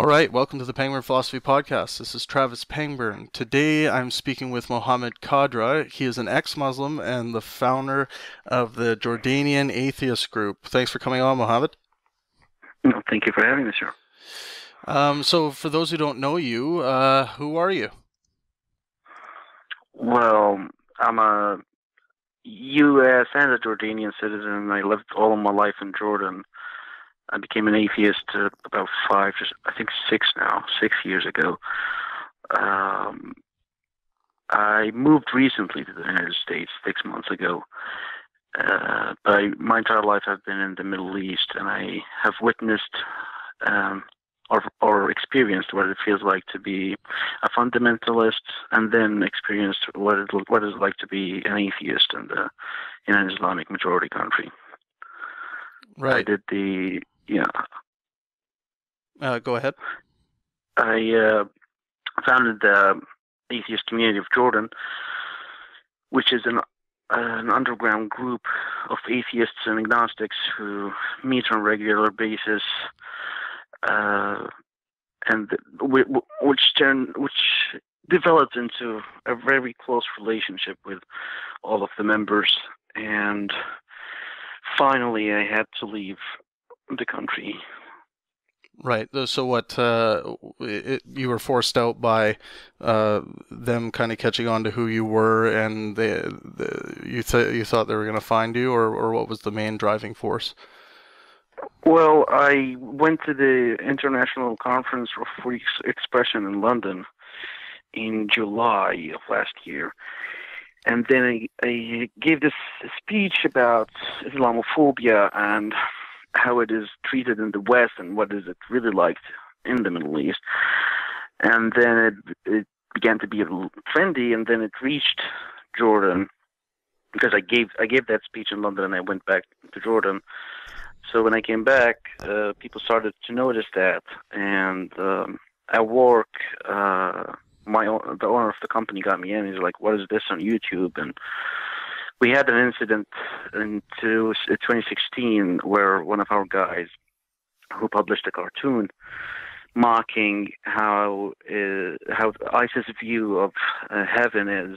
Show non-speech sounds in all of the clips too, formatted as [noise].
All right, welcome to the Pangburn Philosophy Podcast. This is Travis Pangburn. Today I'm speaking with Mohammed Khadra. He is an ex Muslim and the founder of the Jordanian Atheist Group. Thanks for coming on, Mohammed. No, thank you for having me, sir. Um, so, for those who don't know you, uh, who are you? Well, I'm a U.S. and a Jordanian citizen. I lived all of my life in Jordan. I became an atheist uh, about five, I think six now, six years ago. Um, I moved recently to the United States six months ago. Uh, but I, my entire life I've been in the Middle East, and I have witnessed um, or, or experienced what it feels like to be a fundamentalist, and then experienced what it what it's like to be an atheist in the in an Islamic majority country. Right. I did the yeah. Uh, go ahead. I uh, founded the atheist community of Jordan, which is an an underground group of atheists and agnostics who meet on a regular basis, uh, and which turn which developed into a very close relationship with all of the members. And finally, I had to leave the country. Right. So what uh, it, you were forced out by uh, them kind of catching on to who you were, and they, you th- you thought they were going to find you, or or what was the main driving force? Well, I went to the International Conference for Free Expression in London in July of last year, and then I, I gave this speech about Islamophobia and how it is treated in the West and what is it really like in the Middle East. And then it, it began to be trendy, and then it reached Jordan because I gave I gave that speech in London and I went back to Jordan. So when I came back, uh, people started to notice that, and um, at work, uh, my the owner of the company got me in. He's like, "What is this on YouTube?" and we had an incident in 2016 where one of our guys who published a cartoon mocking how uh, how ISIS view of uh, heaven is,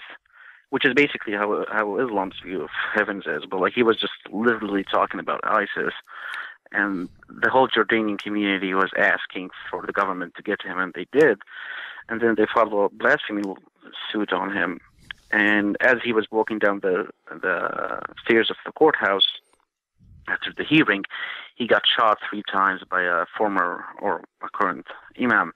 which is basically how how Islam's view of heavens is. But like he was just literally talking about ISIS, and the whole Jordanian community was asking for the government to get him, and they did. And then they filed a blasphemy suit on him and as he was walking down the the stairs of the courthouse after the hearing, he got shot three times by a former or a current imam.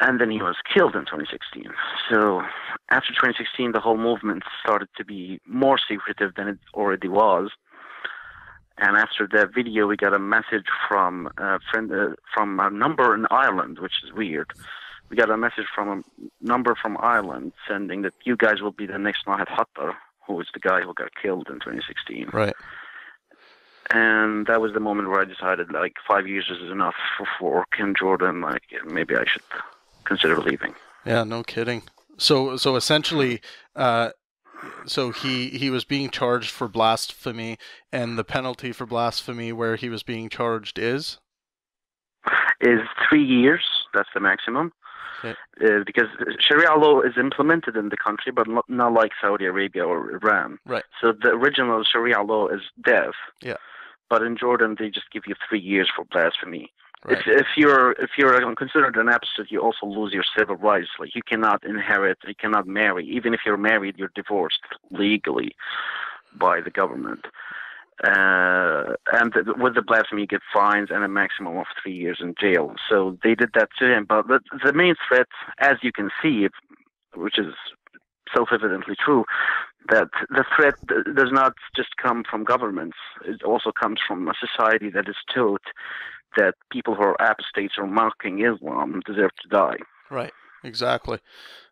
And then he was killed in 2016. So after 2016, the whole movement started to be more secretive than it already was. And after that video, we got a message from a friend uh, from a number in Ireland, which is weird we got a message from a number from Ireland sending that you guys will be the next Nahed Hattar, who was the guy who got killed in 2016. Right. And that was the moment where I decided, like, five years is enough for, for Jordan. Like, maybe I should consider leaving. Yeah, no kidding. So, so essentially, uh, so he he was being charged for blasphemy, and the penalty for blasphemy, where he was being charged, is is three years. That's the maximum. Uh, because Sharia law is implemented in the country, but not, not like Saudi Arabia or Iran. Right. So the original Sharia law is death. Yeah. But in Jordan, they just give you three years for blasphemy. Right. If, if you're if you're considered an apostate, you also lose your civil rights. Like you cannot inherit, you cannot marry. Even if you're married, you're divorced legally by the government. Uh, and with the blasphemy, you get fines and a maximum of three years in jail. So they did that to him. But the, main threat, as you can see, which is self-evidently true, that the threat does not just come from governments. It also comes from a society that is taught that people who are apostates or mocking Islam deserve to die. Right. Exactly.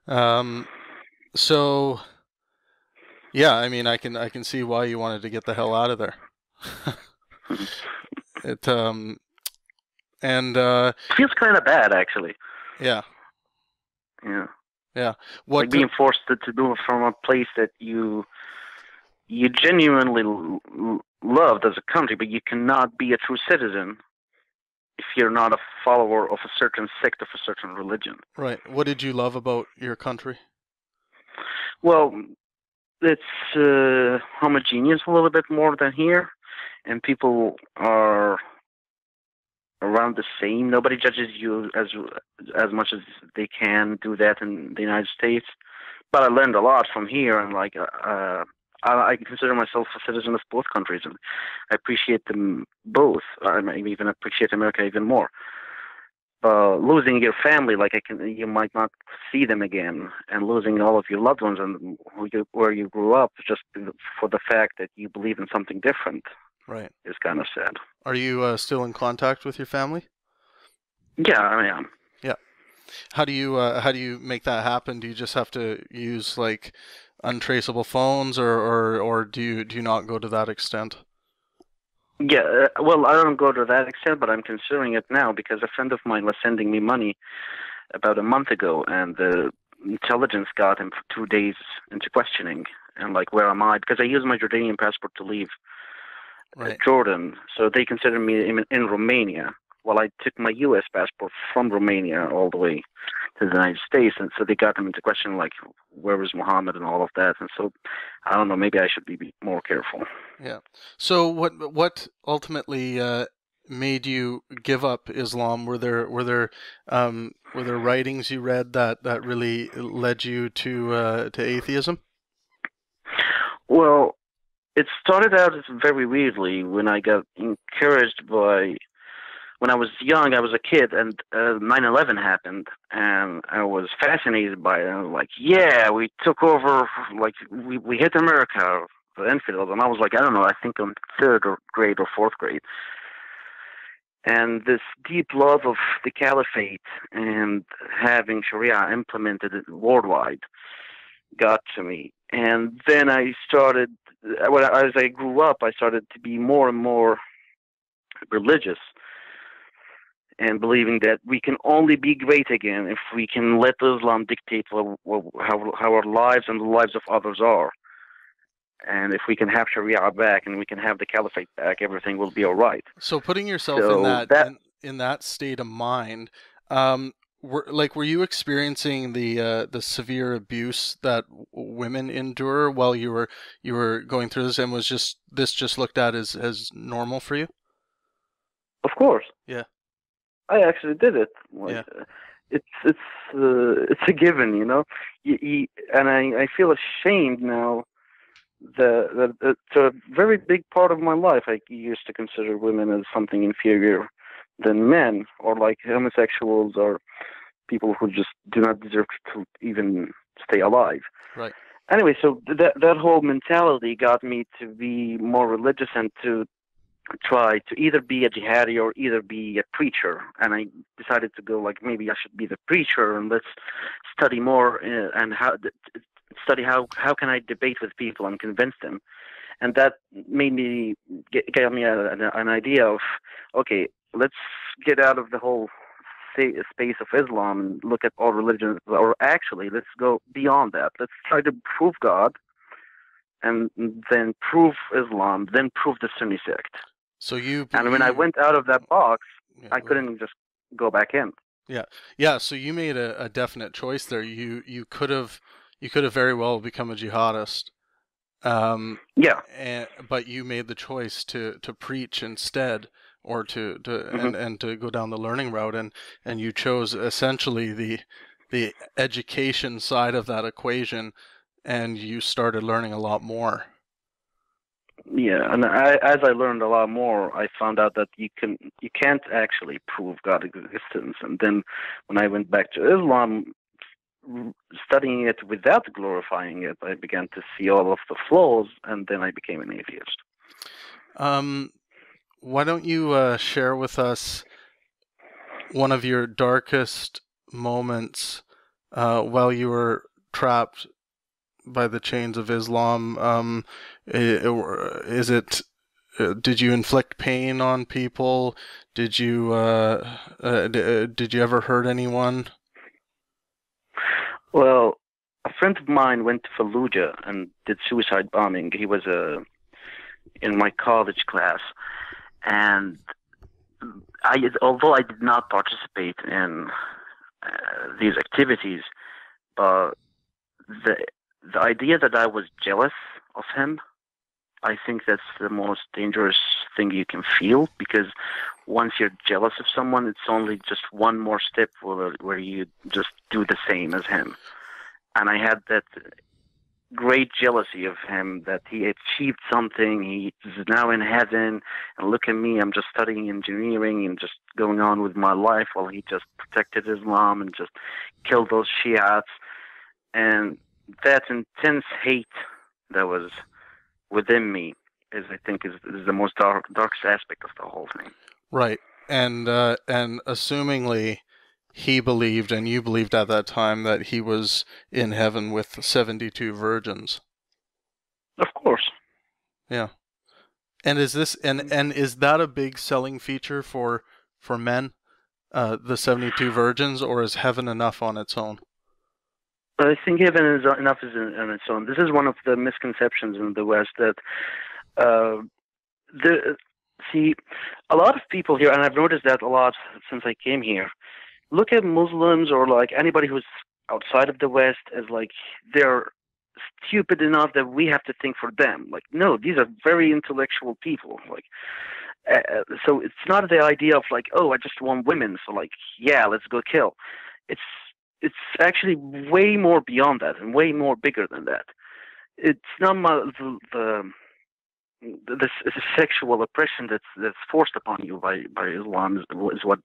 Um, so yeah, I mean, I can I can see why you wanted to get the hell out of there. [laughs] it um, and uh, feels kind of bad actually. Yeah. Yeah. Yeah. What like being forced to, to do it from a place that you you genuinely loved as a country, but you cannot be a true citizen if you're not a follower of a certain sect of a certain religion. Right. What did you love about your country? Well, it's uh, homogeneous a little bit more than here, and people are around the same. Nobody judges you as as much as they can do that in the United States. But I learned a lot from here, and like uh, I, I consider myself a citizen of both countries, and I appreciate them both. I even appreciate America even more. Uh, losing your family, like I can, you might not see them again, and losing all of your loved ones and who you, where you grew up, just for the fact that you believe in something different, right, is kind of sad. Are you uh, still in contact with your family? Yeah, I am. Yeah. How do you uh, how do you make that happen? Do you just have to use like untraceable phones, or or, or do you do you not go to that extent? Yeah, uh, well, I don't go to that extent, but I'm considering it now because a friend of mine was sending me money about a month ago, and the intelligence got him for two days into questioning and like, where am I? Because I use my Jordanian passport to leave right. Jordan, so they consider me in, in Romania. Well, I took my U.S. passport from Romania all the way to the United States, and so they got them into question, like where was Muhammad and all of that. And so, I don't know, maybe I should be more careful. Yeah. So, what what ultimately uh, made you give up Islam? Were there were there um, were there writings you read that that really led you to uh, to atheism? Well, it started out very weirdly when I got encouraged by when I was young, I was a kid, and uh, 9/11 happened, and I was fascinated by it. I was like, "Yeah, we took over, like we we hit America, the infidels." And I was like, I don't know, I think I'm third or grade or fourth grade, and this deep love of the caliphate and having Sharia implemented worldwide got to me, and then I started. As I grew up, I started to be more and more religious and believing that we can only be great again if we can let Islam dictate what, what, how, how our lives and the lives of others are. And if we can have Sharia back and we can have the caliphate back, everything will be all right. So, putting yourself so in that, that in, in, that state of mind, um, were like were you experiencing the uh, the severe abuse that women endure while you were you were going through this, and was just this just looked at as as normal for you? Of course. I actually did it. Like, yeah. It's it's uh, it's a given, you know. You, you, and I I feel ashamed now that, that it's a very big part of my life. I used to consider women as something inferior than men, or like homosexuals, or people who just do not deserve to even stay alive. Right. Anyway, so that that whole mentality got me to be more religious and to try to either be a jihadi or either be a preacher. And i decided to go like maybe i should be the preacher and let's study more uh, and how study how how can i debate with people and convince them. And that made me gave me a, an idea of okay let's get out of the whole space of islam and look at all religions or actually let's go beyond that. Let's try to prove god and then prove Islam, then prove the Sunni sect. So you and when I went out of that box, yeah, I couldn't just go back in. Yeah, yeah. So you made a, a definite choice there. You you could have you could have very well become a jihadist. Um, yeah. And, but you made the choice to to preach instead, or to to mm-hmm. and, and to go down the learning route, and and you chose essentially the the education side of that equation, and you started learning a lot more. Yeah, and I, as I learned a lot more, I found out that you can you can't actually prove God's existence. And then when I went back to Islam, studying it without glorifying it, I began to see all of the flaws, and then I became an atheist. Um, why don't you uh, share with us one of your darkest moments uh, while you were trapped by the chains of Islam? Um, is it? Uh, did you inflict pain on people? Did you uh, uh, did you ever hurt anyone? Well, a friend of mine went to Fallujah and did suicide bombing. He was uh, in my college class, and I, although I did not participate in uh, these activities, but the the idea that I was jealous of him, I think that's the most dangerous thing you can feel because once you're jealous of someone, it's only just one more step where, where you just do the same as him. And I had that great jealousy of him that he achieved something. He's now in heaven, and look at me. I'm just studying engineering and just going on with my life while he just protected Islam and just killed those Shiites. And that intense hate that was within me is, I think, is, is the most dark, darkest aspect of the whole thing. Right, and uh, and assumingly he believed and you believed at that time that he was in heaven with 72 virgins. Of course. Yeah. And is this and and is that a big selling feature for for men uh, the 72 virgins or is heaven enough on its own i think heaven is enough is on its own this is one of the misconceptions in the west that uh, the see a lot of people here and i've noticed that a lot since i came here look at Muslims or like anybody who's outside of the West as like they're stupid enough that we have to think for them. Like, no, these are very intellectual people. Like, uh, uh, so it's not the idea of like, oh, I just want women, so like, yeah, let's go kill. It's it's actually way more beyond that and way more bigger than that. It's not my, the, the sexual oppression that's that's forced upon you by by Islam is, is what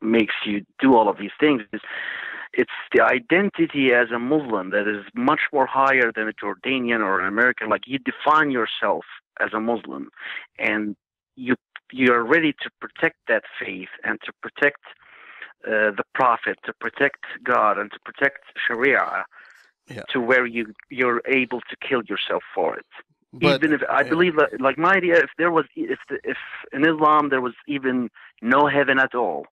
makes you do all of these things. It's, it's the identity as a Muslim that is much more higher than a Jordanian or an American. Like you define yourself as a Muslim, and you you're ready to protect that faith and to protect uh, the Prophet, to protect God, and to protect Sharia. Yeah. To where you you're able to kill yourself for it. But, even if I yeah. believe that, like my idea, if there was, if the, if in Islam there was even no heaven at all,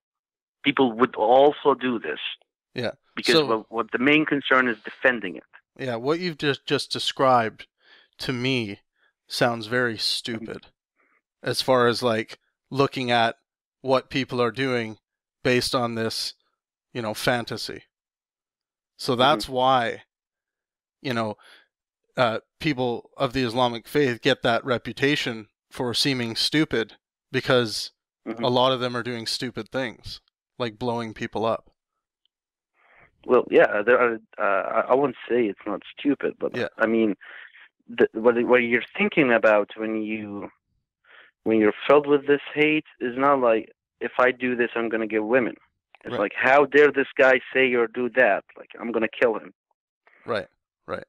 people would also do this. Yeah. Because so, what, what the main concern is defending it. Yeah, what you've just just described to me sounds very stupid as far as like looking at what people are doing based on this, you know, fantasy. So mm-hmm. that's mm-hmm. why you know, uh, people of the Islamic faith get that reputation for seeming stupid because mm-hmm. a lot of them are doing stupid things like blowing people up. Well, yeah, there are. Uh, I won't say it's not stupid, but yeah. I mean, the, what what you're thinking about when you when you're filled with this hate is not like if I do this, I'm gonna get women. It's right. like how dare this guy say or do that? Like I'm gonna kill him. Right. Right.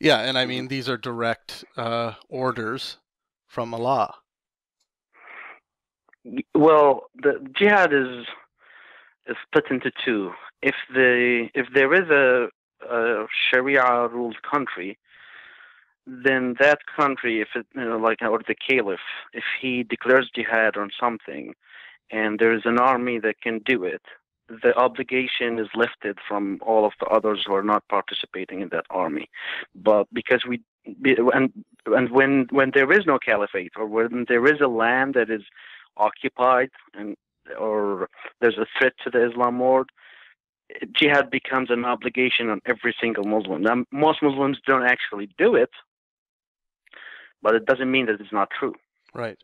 Yeah, and I mean these are direct uh, orders from Allah. Well, the jihad is is split into two. If the if there is a, a Sharia ruled country, then that country, if it you know, like or the caliph, if he declares jihad on something, and there is an army that can do it, the obligation is lifted from all of the others who are not participating in that army. But because we and and when when there is no caliphate or when there is a land that is occupied and or there's a threat to the Islam world, jihad becomes an obligation on every single Muslim. Now, most Muslims don't actually do it, but it doesn't mean that it's not true. Right.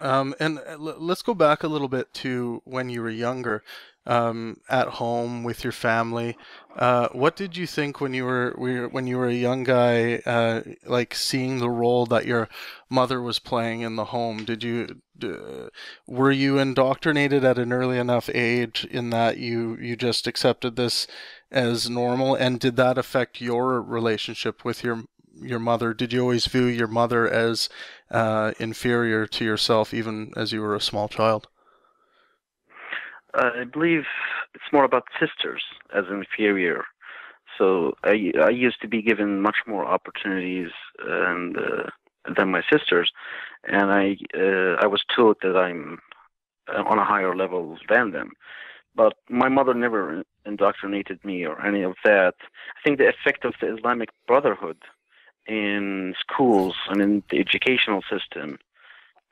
Um, and uh, let's go back a little bit to when you were younger, um, at home with your family. Uh, what did you think when you were when you were a young guy, uh, like seeing the role that your mother was playing in the home? Did you were you indoctrinated at an early enough age in that you you just accepted this as normal? And did that affect your relationship with your your mother? Did you always view your mother as uh, inferior to yourself, even as you were a small child? I believe it's more about sisters as inferior. So I I used to be given much more opportunities and uh, than my sisters, and I uh, I was told that I'm uh, on a higher level than them. But my mother never indoctrinated me or any of that. I think the effect of the Islamic Brotherhood in schools and in the educational system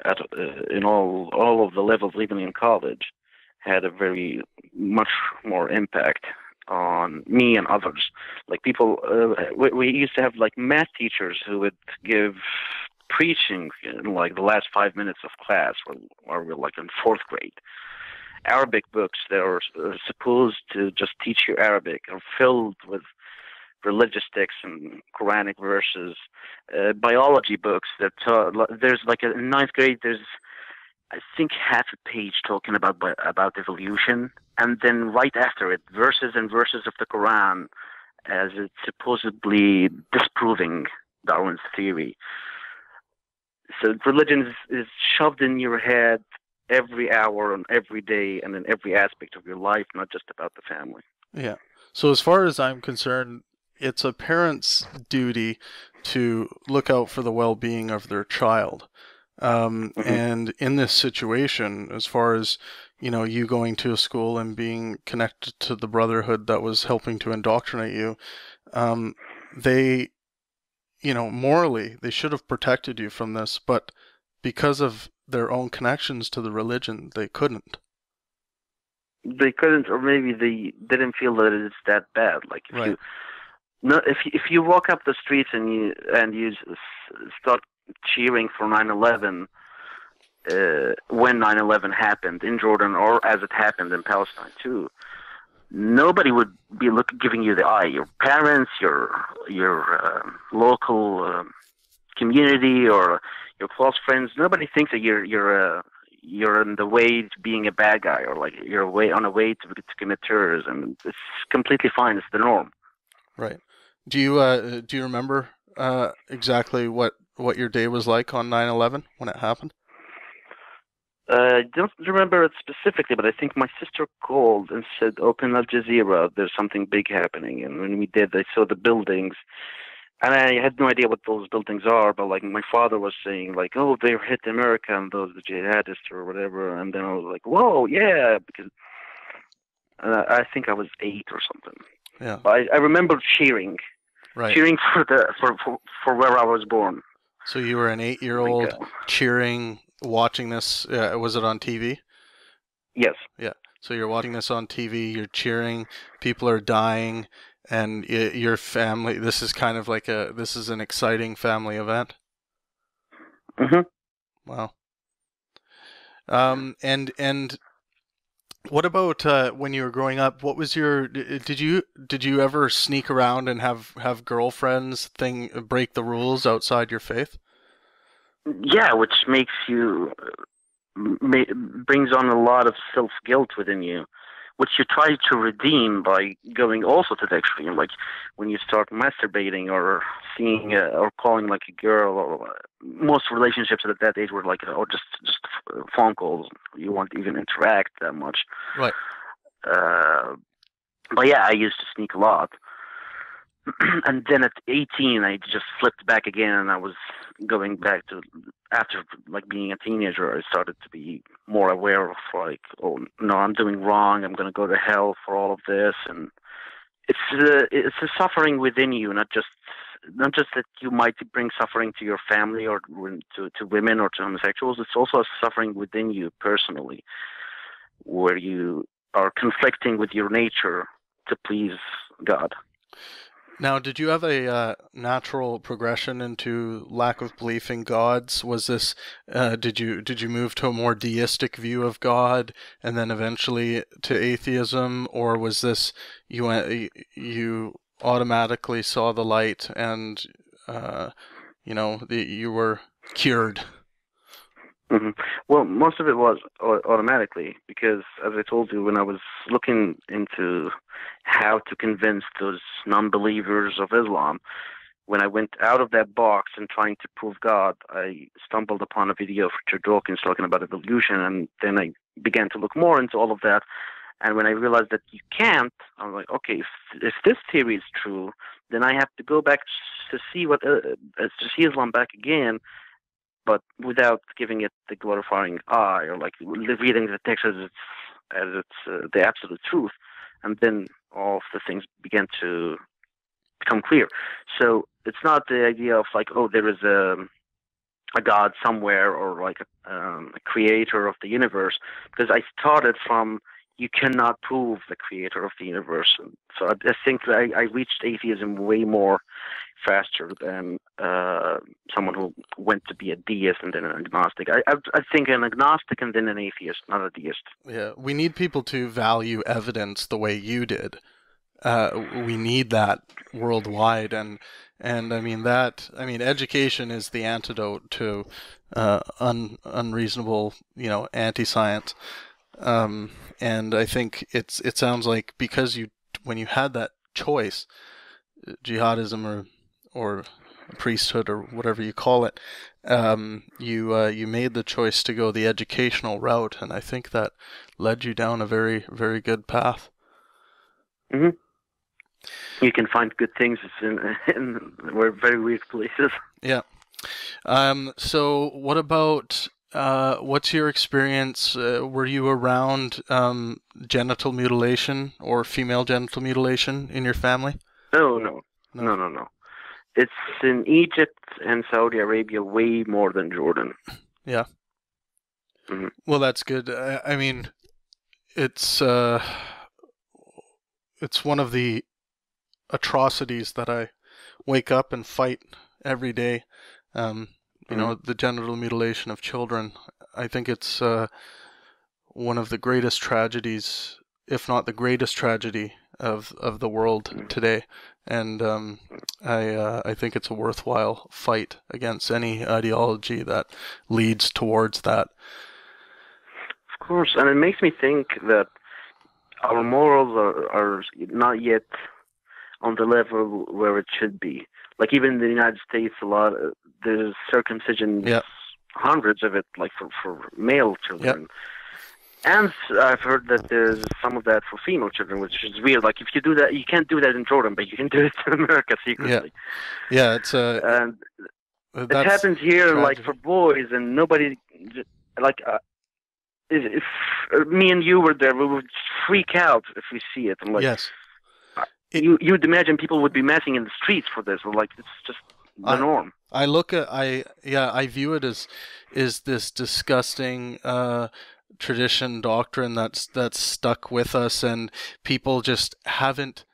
at uh, in all all of the levels, even in college, had a very much more impact on me and others. Like people, uh, we, we used to have like math teachers who would give preaching in like the last five minutes of class, or, or we're like in fourth grade. Arabic books that are uh, supposed to just teach you Arabic are filled with religious texts and Quranic verses. Uh, biology books that uh, there's like a, in ninth grade there's I think half a page talking about about evolution, and then right after it, verses and verses of the Quran as it's supposedly disproving Darwin's theory. So religion is, is shoved in your head every hour and every day and in every aspect of your life, not just about the family. Yeah. So as far as I'm concerned, it's a parent's duty to look out for the well-being of their child. Um, mm-hmm. And in this situation, as far as you know, you going to a school and being connected to the brotherhood that was helping to indoctrinate you, um, they, you know, morally they should have protected you from this, but because of their own connections to the religion, they couldn't. They couldn't, or maybe they didn't feel that it's that bad. Like if right. you, no, if if you walk up the streets and you and you start cheering for 9/11 uh, when 9/11 happened in Jordan or as it happened in Palestine too. Nobody would be look, giving you the eye. Your parents, your your uh, local uh, community, or your close friends. Nobody thinks that you're you're uh, you're on the way to being a bad guy, or like you're way on a way to, to commit terrorism. It's completely fine. It's the norm. Right. Do you uh, do you remember uh, exactly what what your day was like on 9/11 when it happened? Uh, I don't remember it specifically, but I think my sister called and said, "Open Al Jazeera. There's something big happening." And when we did, I saw the buildings, and I had no idea what those buildings are. But like my father was saying, like, "Oh, they hit America and those the jihadists or whatever." And then I was like, "Whoa, yeah!" Because uh, I think I was eight or something. Yeah. But I, I remember cheering, right. cheering for the for, for for where I was born. So you were an eight-year-old cheering, watching this. Uh, was it on TV? Yes. Yeah. So you're watching this on TV. You're cheering. People are dying, and your family. This is kind of like a. This is an exciting family event. Mhm. Wow. Um. And and what about uh, when you were growing up? What was your did you did you ever sneak around and have have girlfriends thing break the rules outside your faith? Yeah, which makes you may, brings on a lot of self guilt within you which you try to redeem by going also to the extreme, like when you start masturbating or seeing uh, or calling like a girl. Or uh, most relationships at that age were like, or just just phone calls. You won't even interact that much. Right. Uh, but yeah, I used to sneak a lot. [clears throat] and then at 18, I just flipped back again, and I was going back to after like being a teenager. I started to be more aware of like, oh no, I'm doing wrong. I'm going to go to hell for all of this, and it's uh, it's a suffering within you, not just not just that you might bring suffering to your family or to to women or to homosexuals. It's also a suffering within you personally, where you are conflicting with your nature to please God. Now, did you have a uh, natural progression into lack of belief in gods? Was this uh, did you did you move to a more deistic view of God and then eventually to atheism, or was this you went you automatically saw the light and uh, you know the, you were cured? Mm-hmm. Well, most of it was automatically because, as I told you, when I was looking into how to convince those non-believers of Islam, when I went out of that box and trying to prove God, I stumbled upon a video of Richard Dawkins talking about evolution, and then I began to look more into all of that. And when I realized that you can't, I was like, okay, if, if this theory is true, then I have to go back to see what uh, to see Islam back again but without giving it the glorifying eye or like reading the text as it's as it's uh, the absolute truth, and then all of the things begin to become clear. So it's not the idea of like, oh, there is a a god somewhere or like a, um, a creator of the universe because I started from you cannot prove the creator of the universe. And so I, I think I, I reached atheism way more faster than uh, someone who went to be a deist and then an agnostic. I, I, I think an agnostic and then an atheist, not a deist. Yeah, we need people to value evidence the way you did. Uh, we need that worldwide, and and I mean that. I mean, education is the antidote to uh, un, unreasonable, you know, anti-science. Um, and I think it's it sounds like because you when you had that choice, jihadism or or priesthood or whatever you call it, um, you uh, you made the choice to go the educational route, and I think that led you down a very very good path. hmm You can find good things in, in very weird places. Yeah. Um, so, what about uh, what's your experience? Uh, were you around um, genital mutilation or female genital mutilation in your family? No, no, no, no, no. no. It's in Egypt and Saudi Arabia way more than Jordan. Yeah. Mhm. Well, that's good. I, I mean, it's uh, it's one of the atrocities that I wake up and fight every day. Um, you know, the genital mutilation of children. I think it's uh, one of the greatest tragedies, if not the greatest tragedy of of the world today. And um, I uh, I think it's a worthwhile fight against any ideology that leads towards that. Of course, and it makes me think that our morals are, are not yet on the level where it should be. Like even in the United States, a lot uh, there's circumcision, Yeah. hundreds of it, like for for male children. And I've heard that there's some of that for female children, which is weird. Like if you do that, you can't do that in Jordan, but you can do it in America secretly. Yeah, yeah, it's uh, And it happens here, like for boys, and nobody, like, uh, if, if uh, me and you were there, we would freak out if we see it. And like, yes. It- you you'd imagine people would be messing in the streets for this, or like it's just the I- norm. I look at I yeah I view it as is this disgusting uh, tradition doctrine that's that's stuck with us and people just haven't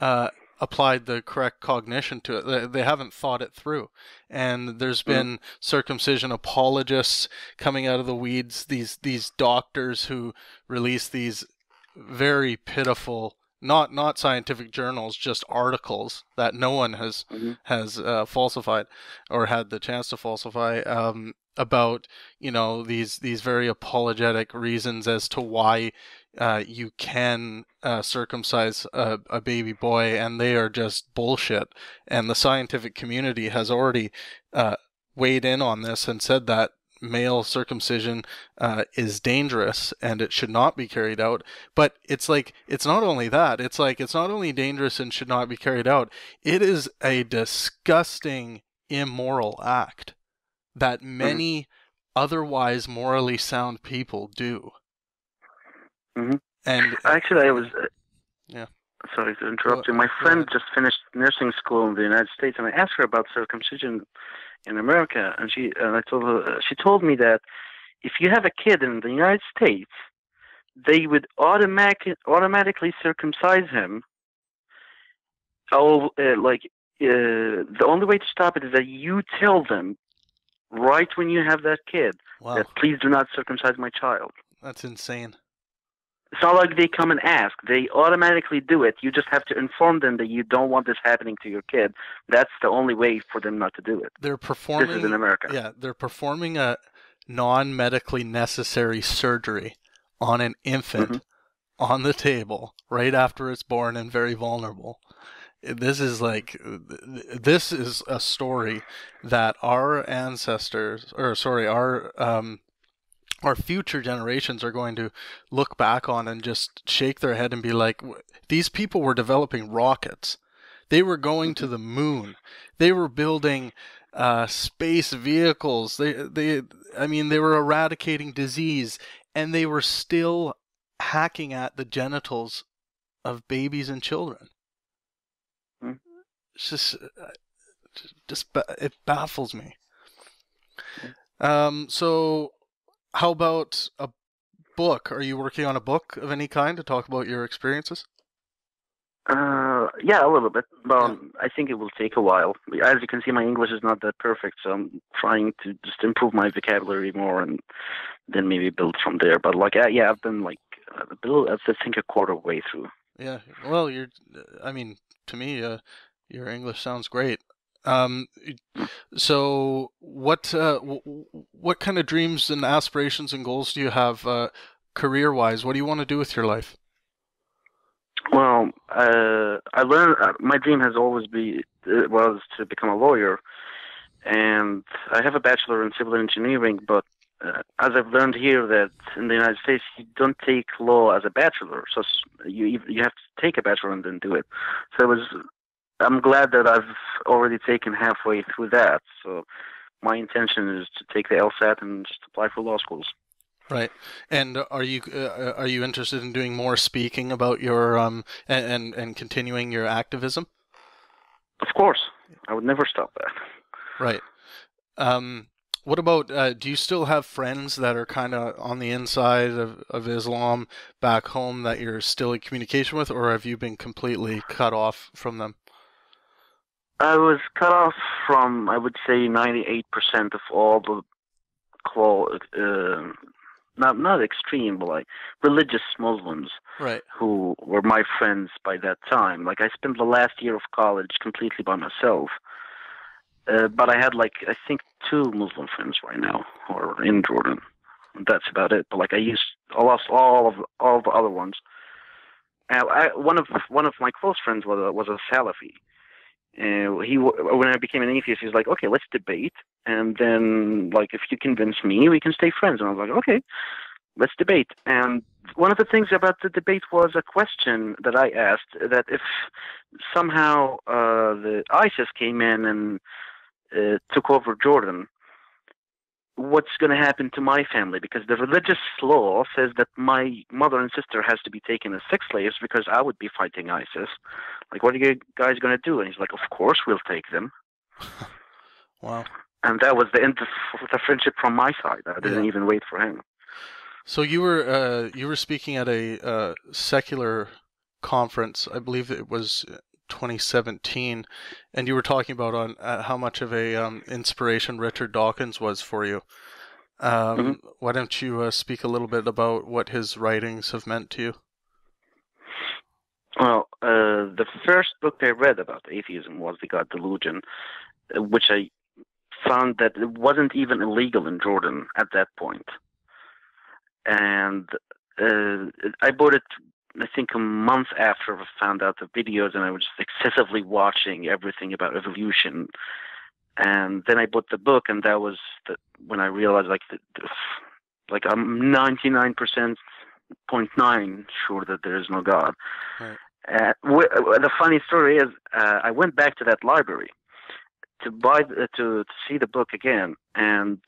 uh, applied the correct cognition to it. They, they haven't thought it through, and there's been circumcision apologists coming out of the weeds. These these doctors who release these very pitiful. Not not scientific journals, just articles that no one has Mhm. has uh, falsified or had the chance to falsify um, about you know these these very apologetic reasons as to why uh, you can uh, circumcise a, a baby boy, and they are just bullshit. And the scientific community has already uh, weighed in on this and said that male circumcision uh, is dangerous and it should not be carried out. But it's like it's not only that; it's like it's not only dangerous and should not be carried out. It is a disgusting, immoral act that many otherwise morally sound people do. Mhm. And Actually, I was. Uh, Yeah. Sorry to interrupt you. My friend just finished nursing school in the United States, and I asked her about circumcision in America, and she and I told her she told me that if you have a kid in the United States, they would automatic automatically circumcise him. Oh, uh, like uh, the only way to stop it is that you tell them right when you have that kid wow, that please do not circumcise my child. that's insane. It's not like they come and ask. They automatically do it. You just have to inform them that you don't want this happening to your kid. That's the only way for them not to do it. They're performing. This is in America. Yeah, they're performing a non-medically necessary surgery on an infant Mhm. on the table right after it's born and very vulnerable. This is like this is a story that our ancestors or sorry, our um our future generations are going to look back on and just shake their head and be like these people were developing rockets. They were going to the moon. They were building uh, space vehicles. They, they, I mean, they were eradicating disease, and they were still hacking at the genitals of babies and children. Hmm. It's just, uh, just, it baffles me. Um, so how about a book? Are you working on a book of any kind to talk about your experiences? Uh, yeah, a little bit, but um, I think it will take a while. As you can see, my English is not that perfect, so I'm trying to just improve my vocabulary more, and then maybe build from there. But like, yeah, I've been like, uh, build, I think a quarter way through. Yeah, well, you're. I mean, to me, uh, your English sounds great. Um, so what uh, what kind of dreams and aspirations and goals do you have uh, career wise? What do you want to do with your life? Well, uh, I learned uh, my dream has always been uh, was to become a lawyer, and I have a bachelor in civil engineering. But uh, as I've learned here, that in the United States you don't take law as a bachelor, so you you have to take a bachelor and then do it. So it was. I'm glad that I've already taken halfway through that. So my intention is to take the LSAT and just apply for law schools. Right. And are you uh, are you interested in doing more speaking about your um and, and and continuing your activism? Of course, I would never stop that. Right. Um. What about? Uh, do you still have friends that are kind of on the inside of, of Islam back home that you're still in communication with, or have you been completely cut off from them? I was cut off from, I would say, 98% of all the call, uh, not not extreme, but like religious Muslims, right? Who were my friends by that time. Like I spent the last year of college completely by myself, uh, but I had like I think two Muslim friends right now, or in Jordan. That's about it. But like I used, I lost all of all the other ones. And I, one of one of my close friends was a, was a Salafi, and he when I became an atheist, he was like, "Okay, let's debate, and then like if you convince me, we can stay friends." And I was like, "Okay, let's debate." And one of the things about the debate was a question that I asked that if somehow uh, the ISIS came in and uh, took over Jordan, what's going to happen to my family because the religious law says that my mother and sister has to be taken as sex slaves because I would be fighting ISIS. Like, what are you guys going to do? And he's like, of course we'll take them. [laughs] wow. And that was the end of the friendship from my side. I didn't yeah. even wait for him. So you were uh, you were speaking at a uh, secular conference. I believe it was 2017, and you were talking about on uh, how much of a um, inspiration Richard Dawkins was for you. Um, mm-hmm. Why don't you uh, speak a little bit about what his writings have meant to you? Well, uh, the first book I read about atheism was The God Delusion, uh, which I found that it wasn't even illegal in Jordan at that point. And uh, I bought it I think a month after I found out the videos, and I was just excessively watching everything about evolution. And then I bought the book, and that was the, when I realized, like, the, the, like I'm 99 percent point nine sure that there is no God. Right. Uh, the funny story is, uh, I went back to that library to buy uh, to to see the book again, and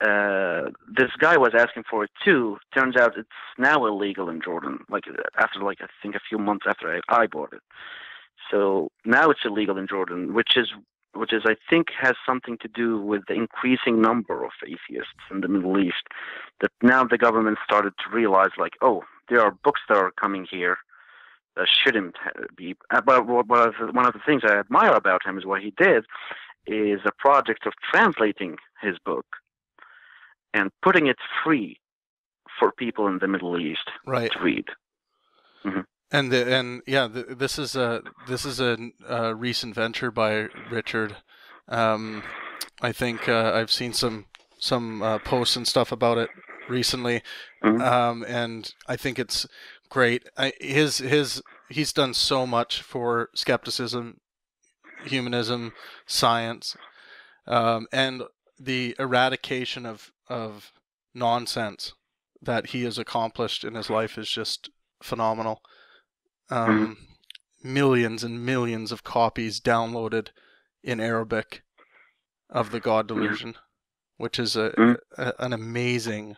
uh, this guy was asking for it too. Turns out it's now illegal in Jordan. Like after like I think a few months after I, I bought it. So now it's illegal in Jordan, which is which is I think has something to do with the increasing number of atheists in the Middle East. That now the government started to realize like, oh, there are books that are coming here that shouldn't be. Uh, but one of the things I admire about him is what he did is a project of translating his book and putting it free for people in the Middle East right. to read. Mm-hmm. And the, and yeah, the, this is a this is a, a recent venture by Richard. Um, I think uh, I've seen some some uh, posts and stuff about it recently, mm-hmm. um, and I think it's great. I, his his he's done so much for skepticism, humanism, science, um, and the eradication of of nonsense that he has accomplished in his life is just phenomenal. Um, mm-hmm. Millions and millions of copies downloaded in Arabic of the God mm-hmm. Delusion, which is a, mm-hmm. a, an amazing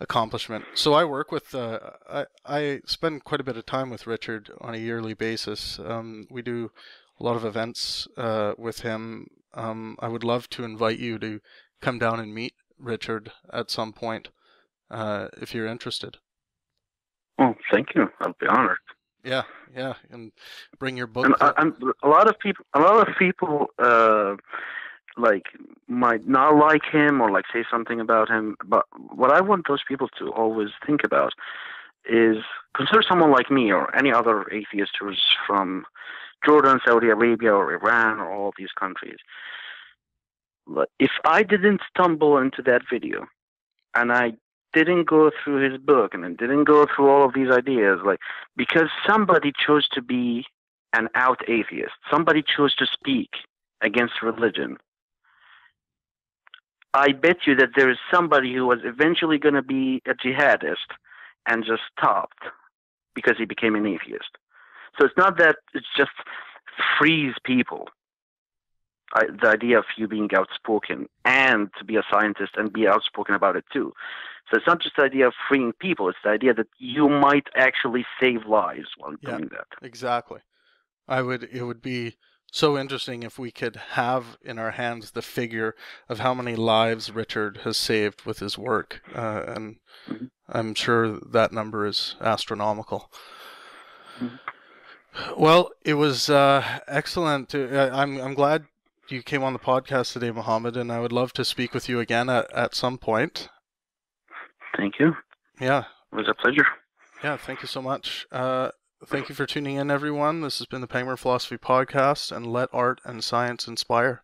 accomplishment. So I work with uh, I I spend quite a bit of time with Richard on a yearly basis. Um, we do a lot of events uh, with him. Um, I would love to invite you to come down and meet Richard at some point uh, if you're interested. Oh, thank you. I'll be honored. Yeah, yeah, and bring your book. And, I, and a lot of people, a lot of people, uh, like might not like him or like say something about him. But what I want those people to always think about is consider someone like me or any other atheist who's from Jordan, Saudi Arabia, or Iran, or all these countries. If I didn't stumble into that video, and I didn't go through his book, and I didn't go through all of these ideas, like because somebody chose to be an out atheist, somebody chose to speak against religion. I bet you that there is somebody who was eventually going to be a jihadist and just stopped because he became an atheist. So it's not that it's just freeze people. I, the idea of you being outspoken and to be a scientist and be outspoken about it too. So it's not just the idea of freeing people; it's the idea that you might actually save lives while yeah, doing that. Exactly. I would. It would be so interesting if we could have in our hands the figure of how many lives Richard has saved with his work, uh, and mm-hmm. I'm sure that number is astronomical. Mm-hmm. Well, it was uh, excellent. To, uh, I'm I'm glad you came on the podcast today, Mohammed, and I would love to speak with you again at, at some point. Thank you. Yeah. It was a pleasure. Yeah, thank you so much. Uh, thank you for tuning in, everyone. This has been the Pangburn Philosophy Podcast, and let art and science inspire.